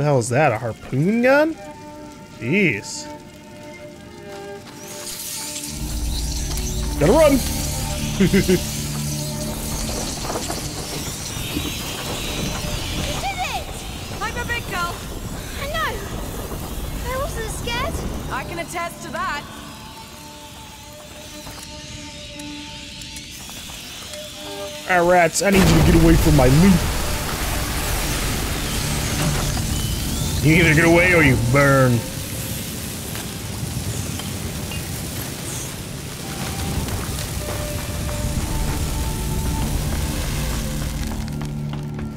the hell is that? A harpoon gun? Jeez. Gotta run! did it! I'm a big girl. I know. I wasn't scared. I can attest to that. Alright, rats, I need you to get away from my loot. You either get away or you burn.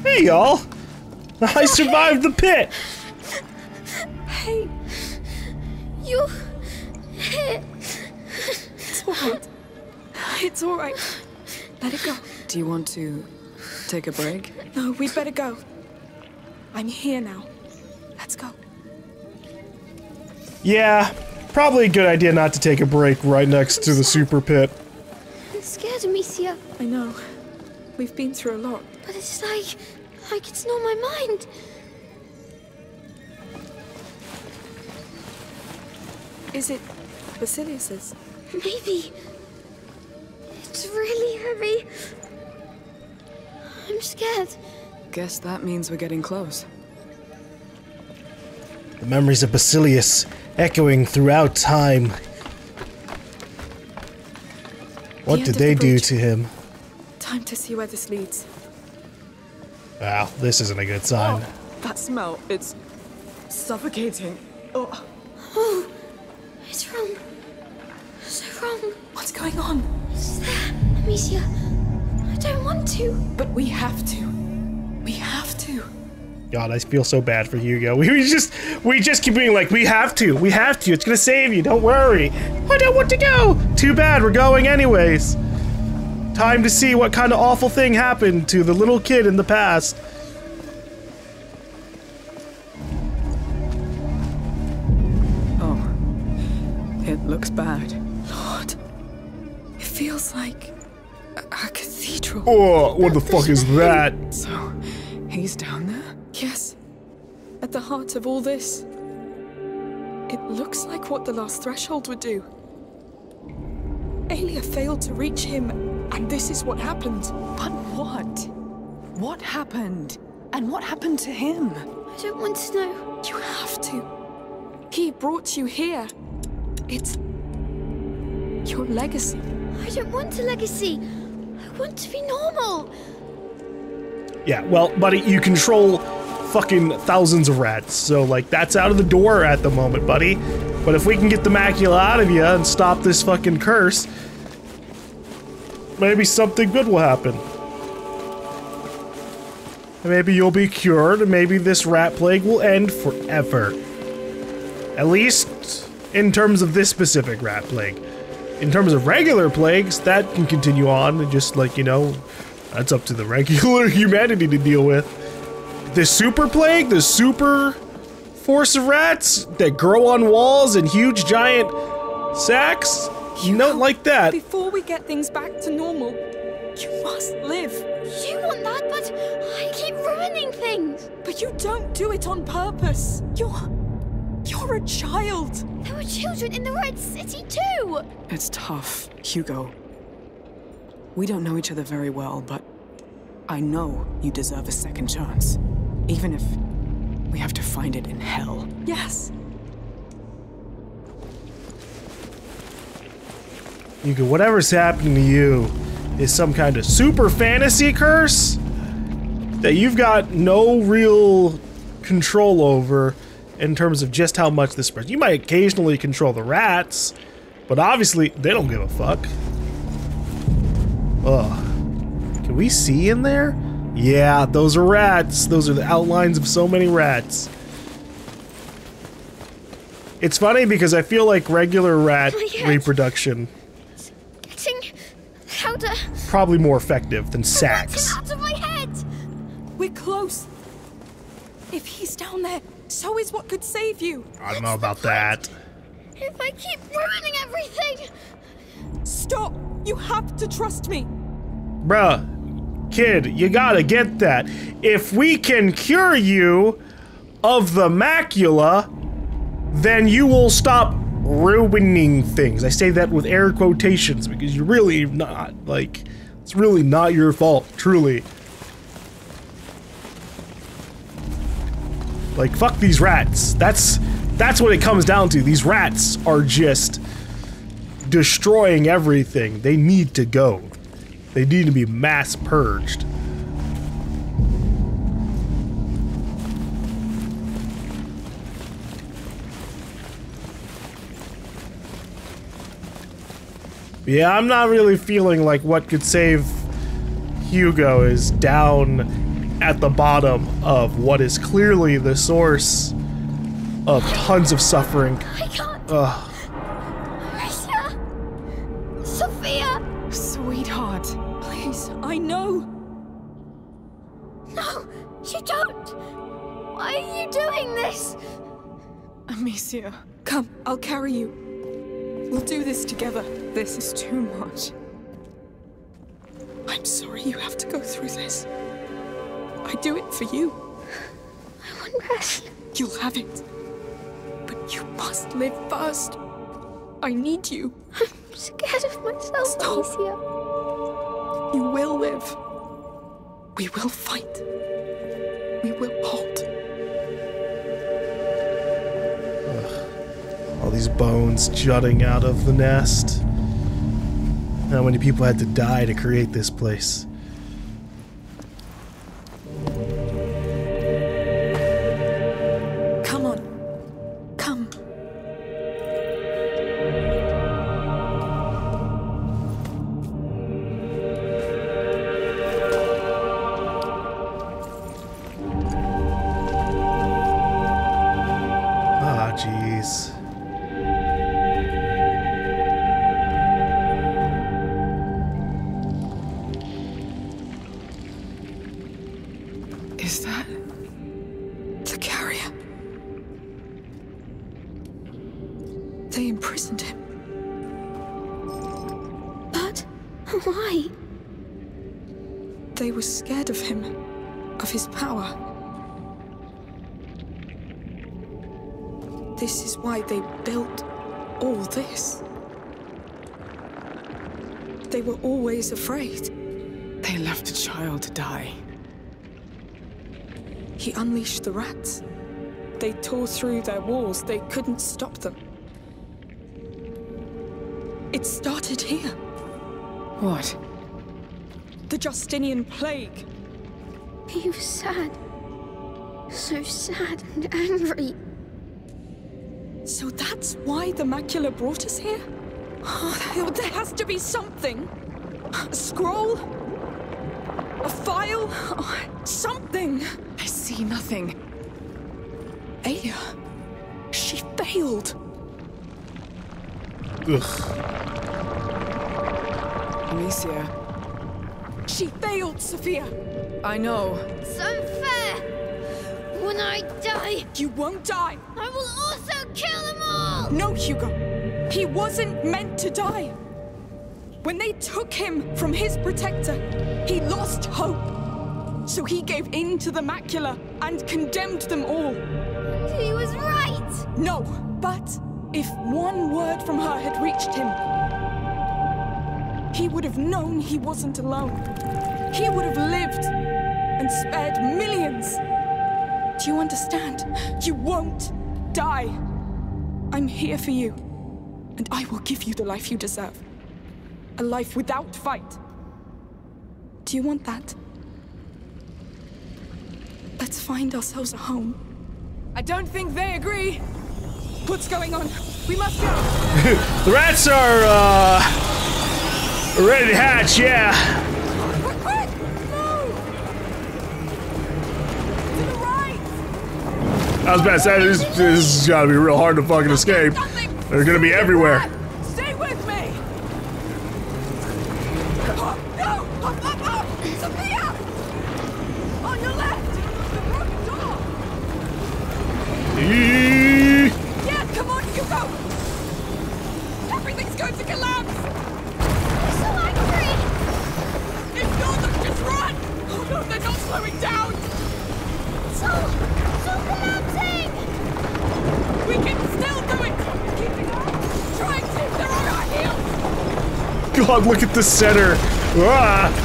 Hey, y'all! I survived the pit! Hey, you hit. It's alright. It's alright. Let it go. Do you want to take a break? No, we'd better go. I'm here now. Let's go. Yeah, probably a good idea not to take a break right next to the super pit. I'm scared, Amicia. I know. We've been through a lot. But it's like, like it's not my mind. Is it Basilius's? Maybe. It's really heavy. I'm scared. Guess that means we're getting close. The memories of Basilius echoing throughout time. What end did they the do to him? Time to see where this leads. Wow, this isn't a good sign. Oh, that smell, it's suffocating. Oh, Oh, it's wrong. So wrong. What's going on? It's there, Amicia. I don't want to. But we have to. We have to. God, I feel so bad for Hugo. We, we just we just keep being like, we have to, we have to. It's gonna save you. Don't worry. I don't want to go. Too bad. We're going anyways. Time to see what kind of awful thing happened to the little kid in the past. oh. It looks bad. Lord. It feels like a, a cathedral. Oh, what the fuck is that? So, heart of all this. It looks like what the last threshold would do. Aelia failed to reach him, and this is what happened. But what? What happened? And what happened to him? I don't want to know. You have to. He brought you here. It's your legacy. I don't want a legacy. I want to be normal. Yeah, well, buddy, you control fucking thousands of rats, so like that's out of the door at the moment, buddy. But if we can get the macula out of you and stop this fucking curse, maybe something good will happen. Maybe you'll be cured, and maybe this rat plague will end forever. At least in terms of this specific rat plague. In terms of regular plagues, that can continue on and just like, you know, that's up to the regular humanity to deal with. The super plague, the super force of rats that grow on walls and huge giant sacks, you don't like that. Before we get things back to normal, you must live. You want that, but I keep ruining things. But you don't do it on purpose. You're. You're a child. There were children in the Red City too. It's tough, Hugo. We don't know each other very well, but I know you deserve a second chance. Even if we have to find it in hell. Yes. You can, whatever's happening to you is some kind of super fantasy curse that you've got no real control over in terms of just how much this spreads. You might occasionally control the rats, but obviously they don't give a fuck. Ugh. Can we see in there? Yeah, those are rats. Those are the outlines of so many rats. It's funny because I feel like regular rat yeah. reproduction Getting louder. probably more effective than It's sacks. out of my head. We're close. If he's down there, so is what could save you. I don't know about that. If I keep ruining everything. Stop! You have to trust me. Bruh, kid, you gotta get that. If we can cure you of the macula, then you will stop ruining things. I say that with air quotations because you're really not. Like, it's really not your fault, truly. Like, fuck these rats. That's that's what it comes down to. These rats are just destroying everything. They need to go. They need to be mass purged. Yeah, I'm not really feeling like what could save Hugo is down at the bottom of what is clearly the source of tons of suffering. I can't. Ugh. Alicia! Sophia! Sweetheart, please, I know. No, you don't! Why are you doing this? Amicia, come, I'll carry you. We'll do this together. This is too much. I'm sorry you have to go through this. I do it for you. I want rest. You'll have it. But you must live first. I need you. I'm scared of myself, Stop. Alicia. You will live. We will fight. We will hold. All these bones jutting out of the nest. How many people had to die to create this place? Always afraid. They left a child to die. He unleashed the rats. They tore through their walls. They couldn't stop them. It started here. What? The Justinian plague. He was sad. So sad and angry. So that's why the macula brought us here? Oh, there has to be something. A scroll? A file? Oh, something. I see nothing. Aya. She failed. Ugh. Amicia, She failed, Sophia. I know. It's unfair. When I die, You won't die. I will also kill them all! No, Hugo. He wasn't meant to die. When they took him from his protector, he lost hope. So he gave in to the macula and condemned them all. He was right! No, but if one word from her had reached him, he would have known he wasn't alone. He would have lived and spared millions. Do you understand? You won't die. I'm here for you, and I will give you the life you deserve. A life without fight. Do you want that? Let's find ourselves a home. I don't think they agree. What's going on? We must go. The rats are, uh. ready to hatch, yeah. Quick, quick! To the right! I was about to say, this, this is gotta be real hard to fucking escape. They're gonna be everywhere. Everything's going to collapse! They're so angry! Ignore them! Just run! Oh no, they're not slowing down! So... so collapsing! We can still do it! Keeping up! Trying to! They're on our heels! God, look at the center! Ah!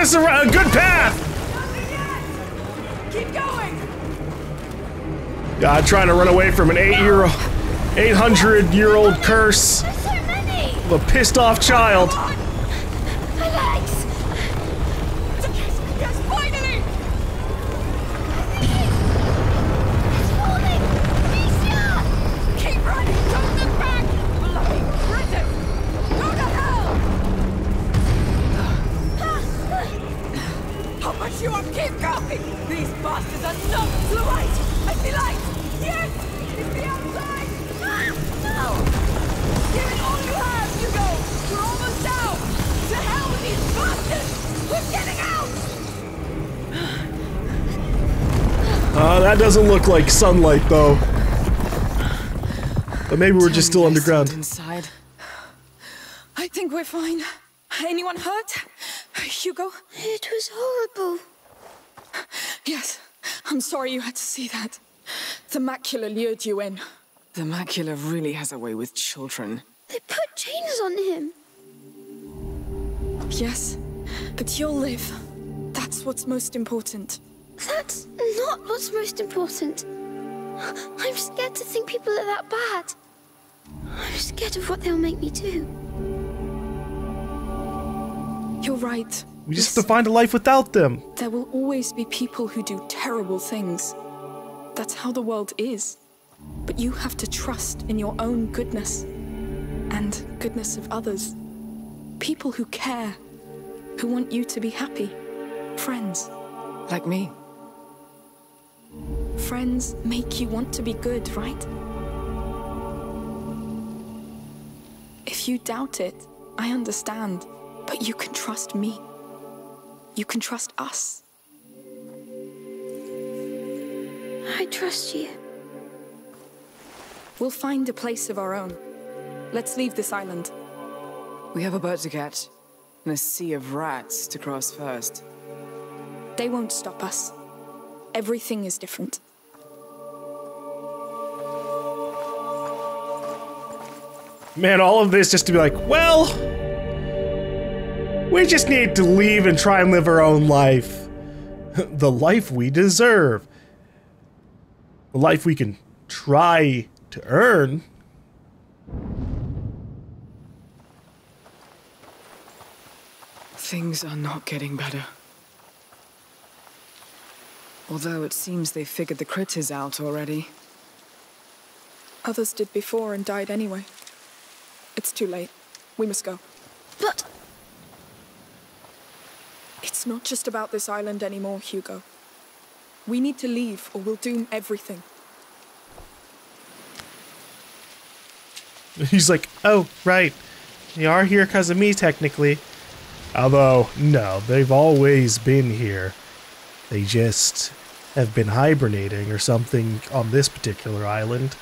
Us a, a good path! Keep going! God, trying to run away from an eight-year-old, 800-year-old curse of a pissed-off child. My legs! How much you want? Keep going! These bastards are not to the right! I see light! Yes! It's the outside! Ah, no! Give it all you have, Hugo! We're almost out! To hell with these bastards! We're getting out! Uh, that doesn't look like sunlight, though. But maybe we're just still Tell me there's underground. Inside. I think we're fine. Anyone hurt? Hugo? It was horrible. Yes. I'm sorry you had to see that. The macula lured you in. The macula really has a way with children. They put chains on him. Yes, but you'll live. That's what's most important. That's not what's most important. I'm scared to think people are that bad. I'm scared of what they'll make me do. You're right. We just have to find a life without them. There will always be people who do terrible things. That's how the world is. But you have to trust in your own goodness and goodness of others. People who care, who want you to be happy. Friends. Like me. Friends make you want to be good, right? If you doubt it, I understand. But you can trust me. You can trust us. I trust you. We'll find a place of our own. Let's leave this island. We have a boat to catch. And a sea of rats to cross first. They won't stop us. Everything is different. Man, all of this just to be like, well, we just need to leave and try and live our own life. the life we deserve. The life we can try to earn. Things are not getting better. Although it seems they figured the critters out already. Others did before and died anyway. It's too late. We must go. But It's not just about this island anymore, Hugo. We need to leave or we'll doom everything. He's like, oh, right. You are here because of me, technically. Although, no, they've always been here. They just have been hibernating or something on this particular island.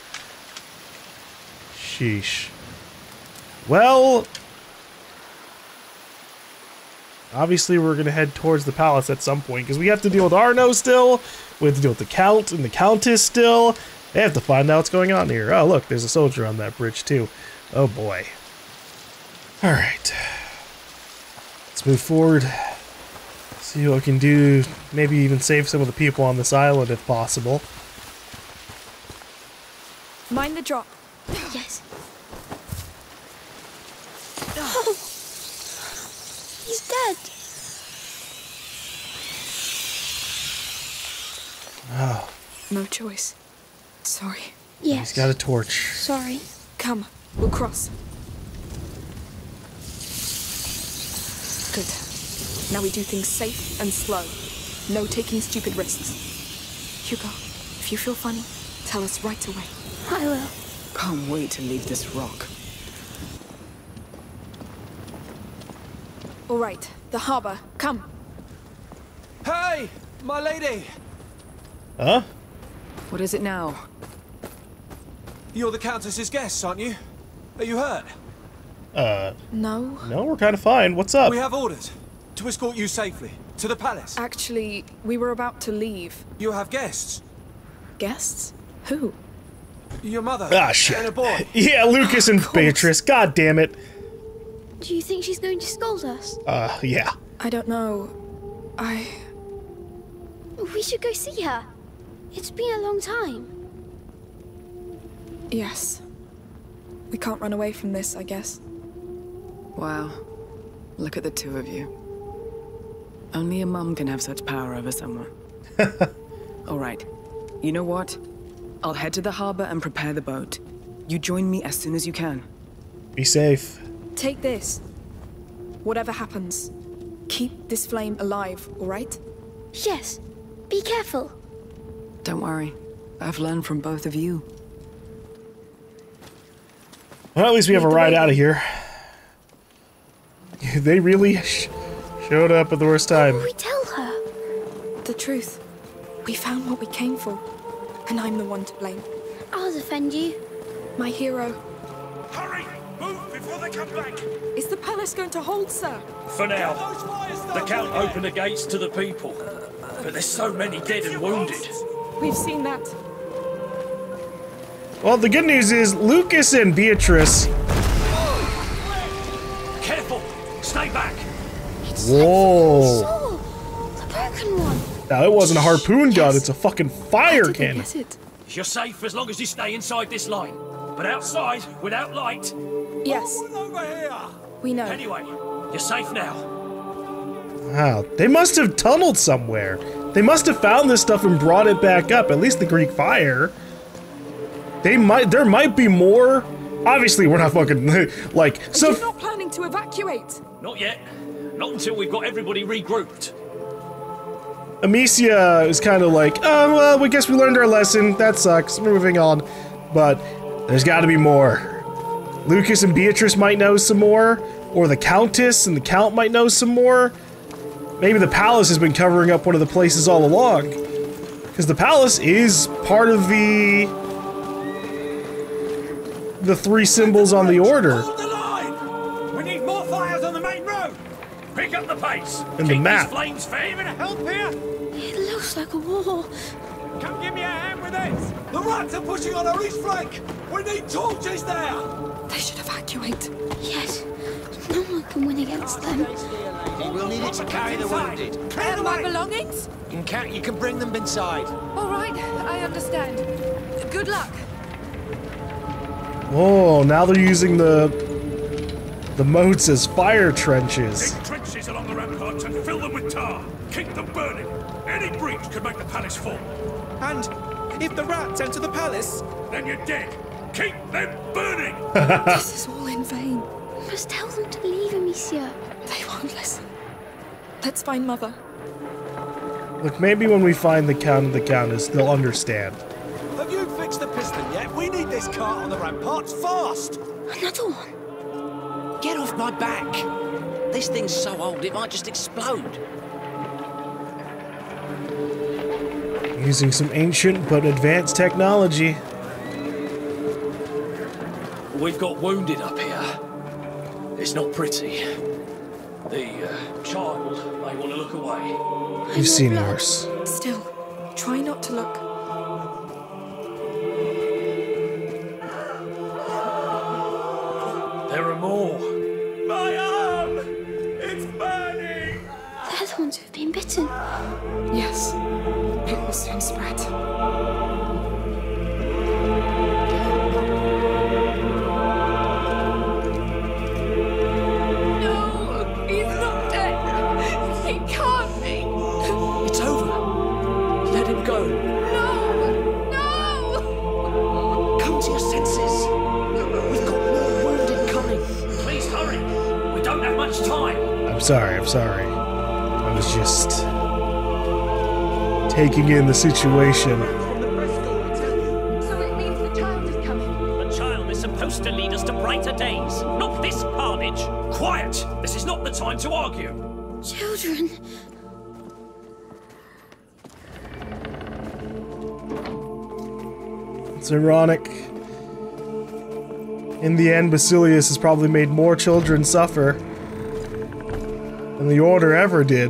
Sheesh. Well, obviously we're going to head towards the palace at some point because we have to deal with Arnaud still. We have to deal with the Count and the Countess still. They have to find out what's going on here. Oh, look, there's a soldier on that bridge too. Oh boy. All right. Let's move forward. See what we can do. Maybe even save some of the people on this island if possible. Mind the drop. yes. He's dead. Oh. No choice. Sorry. Yes. He's got a torch. Sorry. Come, we'll cross. Good. Now we do things safe and slow. No taking stupid risks. Hugo, if you feel funny, tell us right away. I will. Can't wait to leave this rock. All right, the harbor. Come. Hey, my lady! Huh? What is it now? You're the Countess's guests, aren't you? Are you hurt? Uh, No. no, we're kind of fine. What's up? We have orders to escort you safely to the palace. Actually, we were about to leave. You have guests. Guests? Who? Your mother Ah, shit. and a boy. Yeah, Lucas and Beatrice. God damn it. Do you think she's going to scold us? Uh, yeah. I don't know. I. We should go see her. It's been a long time. Yes. We can't run away from this, I guess. Wow. Look at the two of you. Only a mum can have such power over someone. All right. You know what? I'll head to the harbor and prepare the boat. You join me as soon as you can. Be safe. Take this. Whatever happens, keep this flame alive, alright? Yes. Be careful. Don't worry. I've learned from both of you. Well, at least we have a ride out of here. They really sh showed up at the worst time. will we tell her? The truth. We found what we came for, and I'm the one to blame. I'll defend you. My hero. Hurry! Move before they come back! Is the palace going to hold, sir? For now, the Count opened the gates to the people. But there's so many dead and wounded. We've seen that. Well, the good news is Lucas and Beatrice. Careful! Stay back! Whoa. Sword! The broken one! Now, it wasn't a harpoon gun, it's a fucking fire Did they cannon. it? You're safe as long as you stay inside this line. But outside, without light. Yes, we know. Anyway, you're safe now. Wow, they must have tunneled somewhere. They must have found this stuff and brought it back up, at least the Greek fire. They might, there might be more. Obviously, we're not fucking, like, so. You're not planning to evacuate. Not yet. Not until we've got everybody regrouped. Amicia is kind of like, oh, well, we guess we learned our lesson. That sucks. We're moving on. But there's got to be more. Lucas and Beatrice might know some more, or the Countess and the Count might know some more. Maybe the palace has been covering up one of the places all along. Because the palace is part of the. the three symbols on the order. Hold the line! We need more fires on the main road! Pick up the pace! And the Keep map. these flames fair! Gonna help here? It looks like a war. Come give me a hand with this! The rats are pushing on our east flank! We need torches there! They should evacuate. Yes. No one can win against them. You will need it to carry the wounded. Clear the way! belongings? You can, you can bring them inside. All right, I understand. Good luck. Oh, now they're using the. the moats as fire trenches. Dig trenches along the ramparts and fill them with tar. Keep them burning. Any breach could make the palace fall. And if the rats enter the palace, Then you're dead. Keep them burning! this is all in vain. We must tell them to leave Amicia. They won't listen. Let's find Mother. Look, maybe when we find the Count and the Countess, they'll understand. have you fixed the piston yet? We need this cart on the ramparts fast! Another one. Get off my back. This thing's so old it might just explode. Using some ancient but advanced technology. We've got wounded up here. It's not pretty. The uh, child may want to look away. You've seen blood. worse. Still, try not to look. sorry. I'm sorry. I was just taking in the situation. to lead us to brighter days, not this carnage. Quiet! This is not the time to argue. Children. It's ironic. In the end, Basilius has probably made more children suffer than the Order ever did.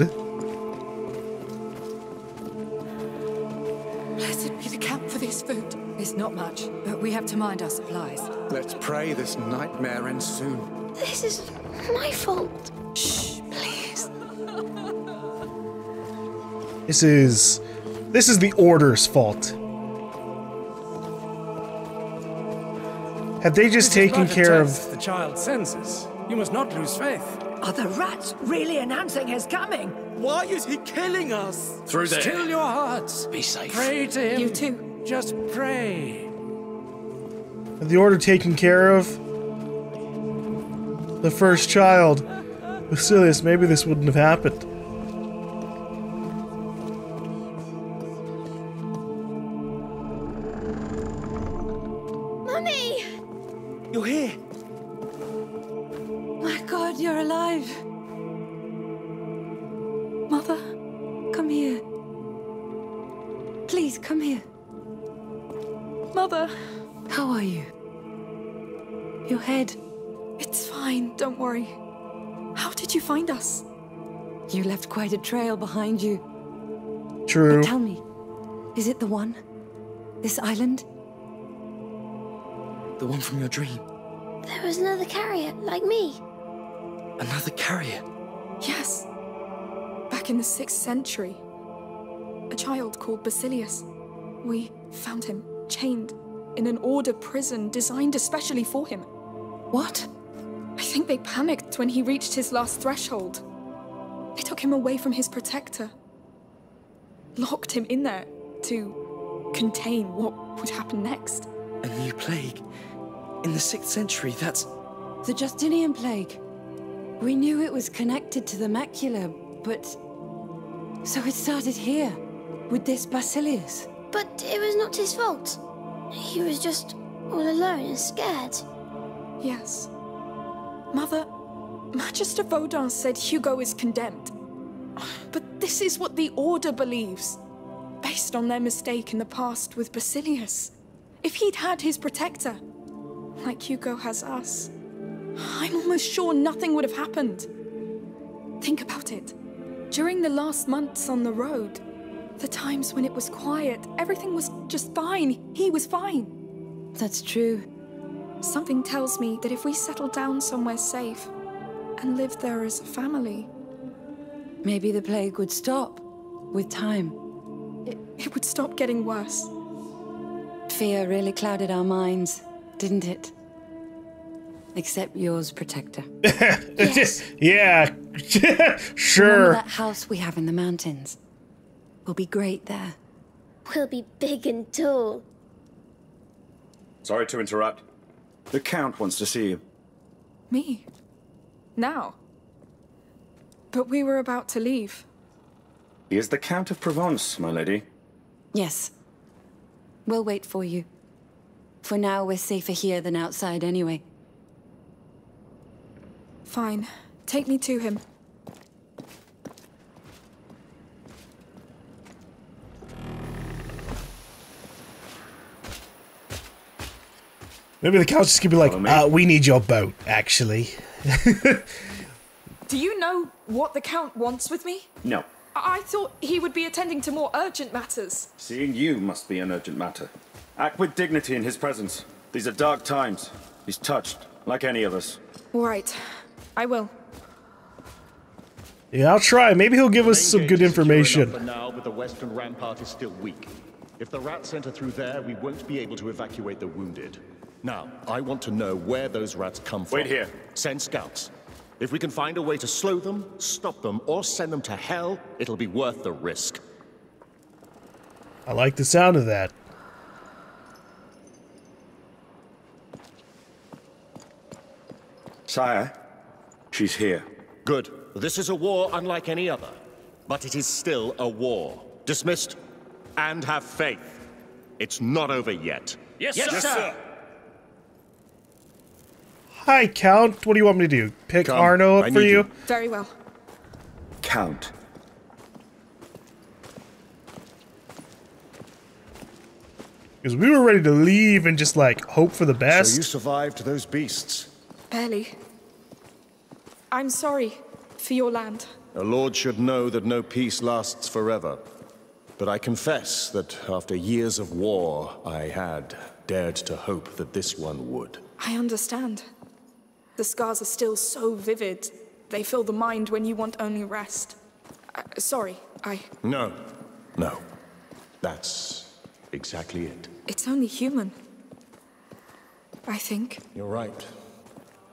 Blessed be the Count for this food. It's not much, but we have to mind our supplies. Let's pray this nightmare ends soon. This is my fault. Shh, please. This is this is the Order's fault. Have they just taken care of the child's senses. You must not lose faith. Are the rats really announcing his coming? Why is he killing us? Through there. Still your hearts. Be safe. Pray to him. You too. Just pray. the Order taken care of the first child? Basilius, maybe this wouldn't have happened. Quite a trail behind you. True. But tell me, is it the one? This island? The one from your dream. There was another carrier, like me. Another carrier. Yes. Back in the 6th century. A child called Basilius. We found him chained in an order prison designed especially for him. What? I think they panicked when he reached his last threshold. They took him away from his protector. Locked him in there to contain what would happen next. A new plague. In the 6th century, that's. The Justinian plague. We knew it was connected to the macula, but. So it started here, with this Basilius. But it was not his fault. He was just all alone and scared. Yes. Mother, Magister Vaudin said Hugo is condemned. But this is what the Order believes, based on their mistake in the past with Basilius. If he'd had his protector, like Hugo has us, I'm almost sure nothing would have happened. Think about it. During the last months on the road, the times when it was quiet, everything was just fine. He was fine. That's true. Something tells me that if we settle down somewhere safe and live there as a family, Maybe the plague would stop with time. it, it would stop getting worse. Fear really clouded our minds, didn't it? Except yours, Protector. yeah, Remember sure. that house we have in the mountains? We'll be great there. We'll be big and tall. Sorry to interrupt. The Count wants to see you. Me? Now? But we were about to leave. He is the Count of Provence, my lady. Yes. We'll wait for you. For now, we're safer here than outside anyway. Fine. Take me to him. Maybe the couch just could be like, uh, we need your boat, actually. Do you know what the Count wants with me? No. I, I thought he would be attending to more urgent matters. Seeing you must be an urgent matter. Act with dignity in his presence. These are dark times. He's touched, like any of us. All right. I will. Yeah, I'll try. Maybe he'll give us some good Main gate is secure information. For now, but the western rampart is still weak. If the rats enter through there, we won't be able to evacuate the wounded. Now, I want to know where those rats come from. Wait here. Send scouts. If we can find a way to slow them, stop them, or send them to hell, it'll be worth the risk. I like the sound of that. Sire, she's here. Good. This is a war unlike any other. But it is still a war. Dismissed. And have faith. It's not over yet. Yes, Yes, sir. sir. Hi, Count. What do you want me to do? Pick Come, Arno I up for you? you. Very well. Count. Because we were ready to leave and just like hope for the best. So you survived those beasts. Barely. I'm sorry for your land. A lord should know that no peace lasts forever. But I confess that after years of war, I had dared to hope that this one would. I understand. The scars are still so vivid. They fill the mind when you want only rest. Uh, sorry, I... No, no. That's exactly it. It's only human. I think. You're right.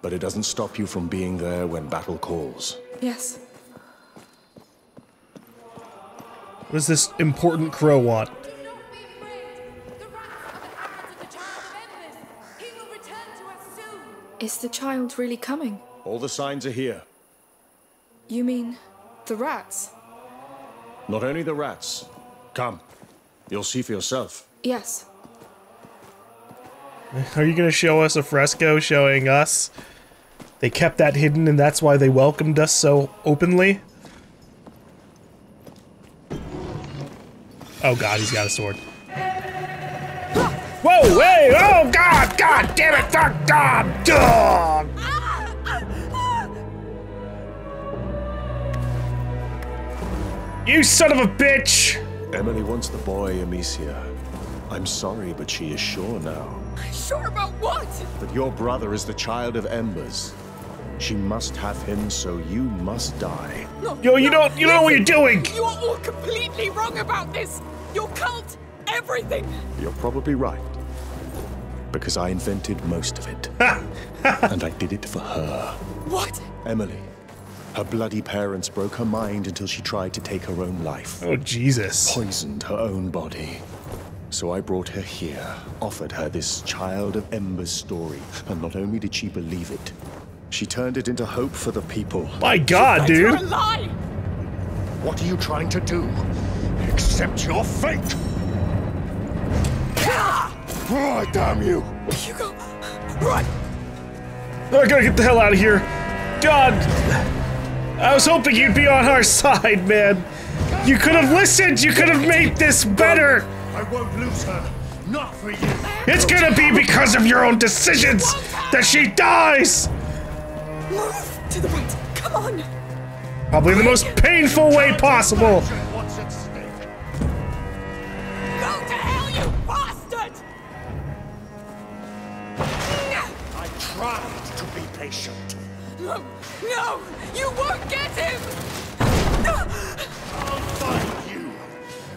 But it doesn't stop you from being there when battle calls. Yes. What does this important crow want? Is the child really coming? All the signs are here. You mean the rats? Not only the rats. Come. You'll see for yourself. Yes. Are you going to show us a fresco showing us? They kept that hidden and that's why they welcomed us so openly? Oh god, he's got a sword. Whoa, hey, oh god, god damn it, god, god, dog! You son of a bitch! Emilie wants the boy, Amicia. I'm sorry, but she is sure now. Sure about what? That your brother is the child of Embers. She must have him, so you must die. No, Yo, you no, don't- you know what you're doing! You are all completely wrong about this. Your cult, everything. You're probably right. Because I invented most of it. and I did it for her. What? Emilie. Her bloody parents broke her mind until she tried to take her own life. Oh, Jesus. Poisoned her own body. So I brought her here, offered her this Child of Embers story, and not only did she believe it, she turned it into hope for the people. My god, You're a dude! lie. What are you trying to do? Accept your fate! Oh, damn you! Hugo, run. I gotta get the hell out of here. God! I was hoping you'd be on our side, man. You could have listened. You could have made this better. I won't lose her. Not for you. It's gonna be because of your own decisions that she dies. Move to the right. Come on. Probably the most painful way possible. Patient. No, no, you won't get him. I'll find you,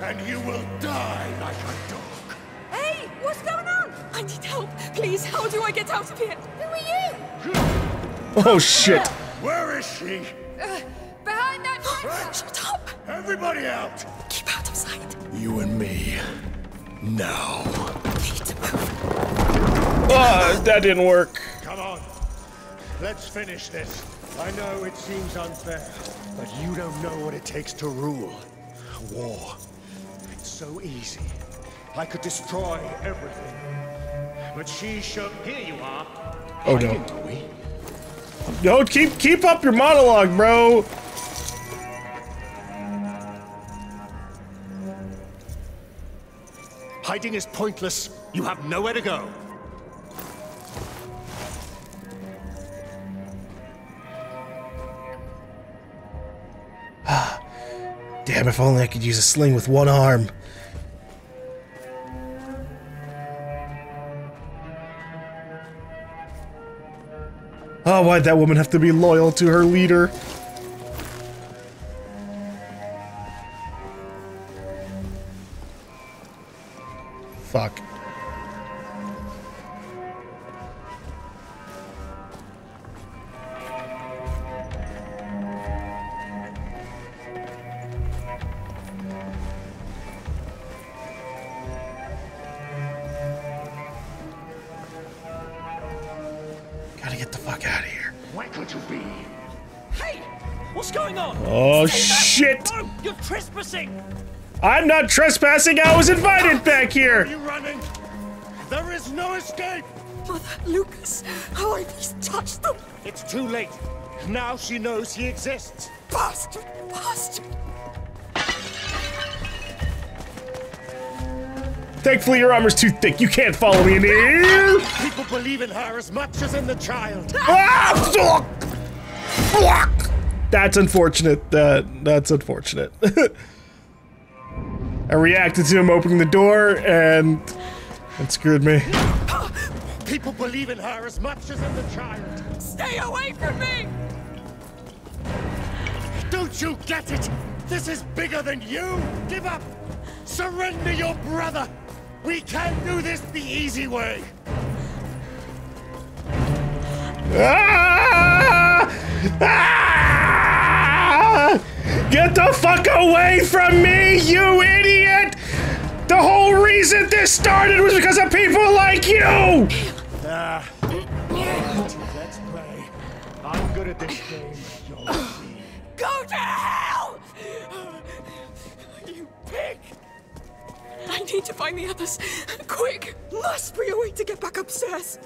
and you will die like a dog. Hey, what's going on? I need help. Please, how do I get out of here? Who are you? Oh shit. Where is she? Uh, behind that tree. Shut up. Everybody out! Keep out of sight. You and me. Now. Need to move. Ah, that didn't work. Come on. Let's finish this. I know it seems unfair, but you don't know what it takes to rule. War. It's so easy. I could destroy everything. But she showed. Here you are. Oh no. Are we? No, keep keep up your monologue, bro. Hiding is pointless. You have nowhere to go. Damn, if only I could use a sling with one arm. Oh, why'd that woman have to be loyal to her leader? Where could you be? Hey! What's going on? Oh shit! No, you're trespassing! I'm not trespassing, I was invited back here! Are you running? There is no escape! Mother, Lucas, how I please touch them. It's too late. Now she knows he exists. Bastard, bastard. Thankfully, your armor's too thick. You can't follow me in here. People believe in her as much as in the child. Ah, That's unfortunate. That that's unfortunate. I reacted to him opening the door, and it screwed me. People believe in her as much as in the child. Stay away from me! Don't you get it? This is bigger than you! Give up! Surrender your brother! We can't do this the easy way! Ah! Ah! Get the fuck away from me, you idiot! The whole reason this started was because of people like you! Ah. Let's play. I'm good at this game. Go to hell! You pig! I need to find the others. Quick! Must be a way to get back upstairs.